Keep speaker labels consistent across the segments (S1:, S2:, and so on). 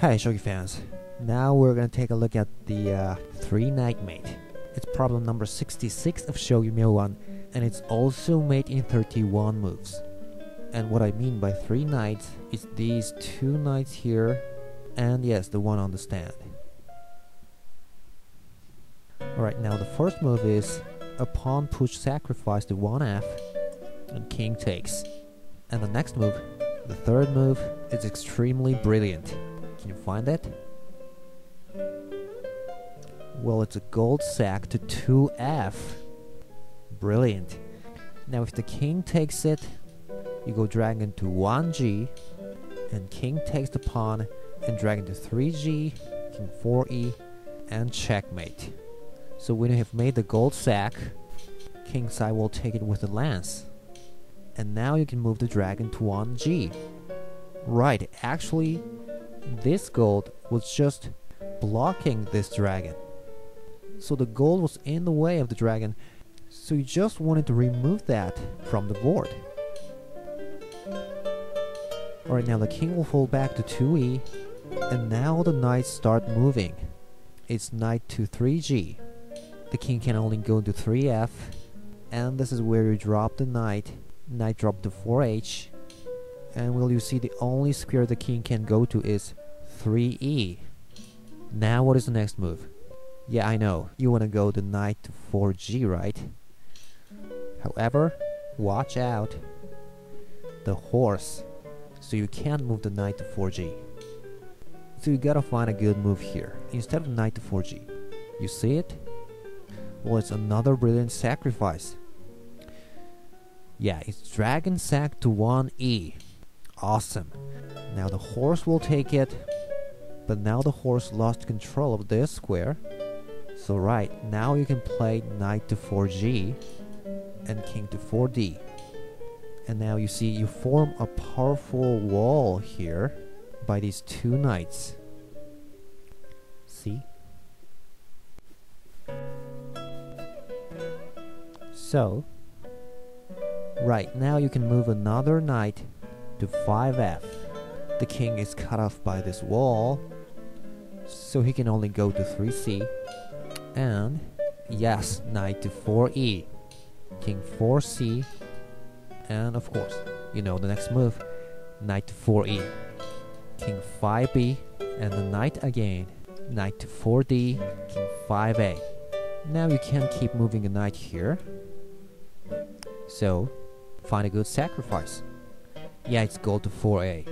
S1: Hi, Shogi fans. Now we're gonna take a look at the uh, 3 Knight Mate. It's problem number 66 of Shogi Myouan, and it's also made in 31 moves. And what I mean by 3 knights is these two knights here, and yes, the one on the stand. Alright, now the first move is a pawn push sacrifice to 1f, and king takes. And the next move, the third move, is extremely brilliant. Can you find it? Well, it's a gold sack to 2f. Brilliant. Now, if the king takes it, you go dragon to 1g, and king takes the pawn, and dragon to 3g, king 4e, and checkmate. So when you have made the gold sack, king side will take it with the lance. And now you can move the dragon to 1g. Right, actually, this gold was just blocking this dragon. So the gold was in the way of the dragon, so you just wanted to remove that from the board. Alright, now the king will fall back to 2e, and now the knights start moving. It's knight to 3g. The king can only go to 3f, and this is where you drop the knight. Knight drop to 4h, and will you see the only square the king can go to is 3e. Now what is the next move? Yeah, I know, you wanna go the knight to 4g, right? However, watch out. The horse. So you can't move the knight to 4g. So you gotta find a good move here. Instead of knight to 4g. You see it? Well, it's another brilliant sacrifice. Yeah, it's dragon sack to 1e. Awesome. Now the horse will take it, but now the horse lost control of this square. So right, now you can play knight to 4g and king to 4d. And now you see you form a powerful wall here by these two knights. See? So, right now you can move another knight to 5f. The king is cut off by this wall, so he can only go to 3c. And, yes, knight to 4e. King 4c. And of course, you know the next move, knight to 4e. King 5b, and the knight again. Knight to 4d, king 5a. Now you can't keep moving a knight here. So, find a good sacrifice. Yeah, it's gold to 4a.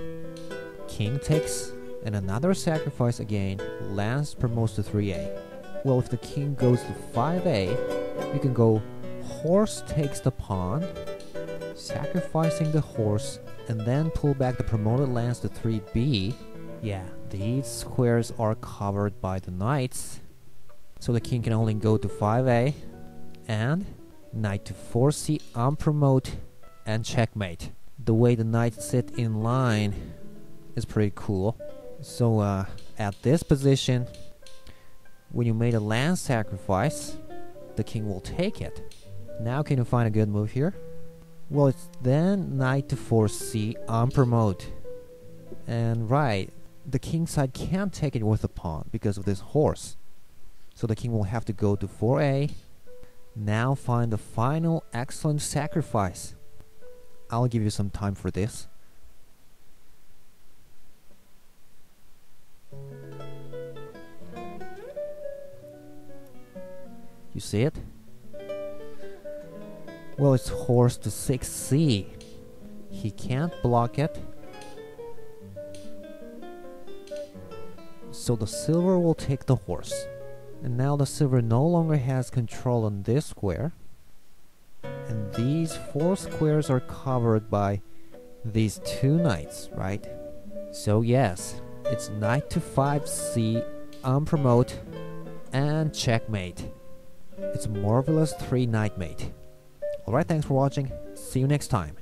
S1: King takes, and another sacrifice again, lance promotes to 3a. Well, if the king goes to 5a, you can go horse takes the pawn, sacrificing the horse, and then pull back the promoted lance to 3b. Yeah, these squares are covered by the knights, so the king can only go to 5a, and knight to 4c unpromote, and checkmate. The way the knights sit in line is pretty cool. So uh, at this position, when you made a lance sacrifice, the king will take it. Now can you find a good move here? Well, it's then knight to 4c unpromote. And right, the king side can't take it with a pawn because of this horse. So the king will have to go to 4a. Now find the final excellent sacrifice. I'll give you some time for this. You see it? Well, it's horse to 6c. He can't block it. So the silver will take the horse. And now the silver no longer has control on this square. And these four squares are covered by these two knights, right? So yes, it's knight to 5c, unpromote, and checkmate. It's marvelous 3 knight mate. Alright, thanks for watching. See you next time.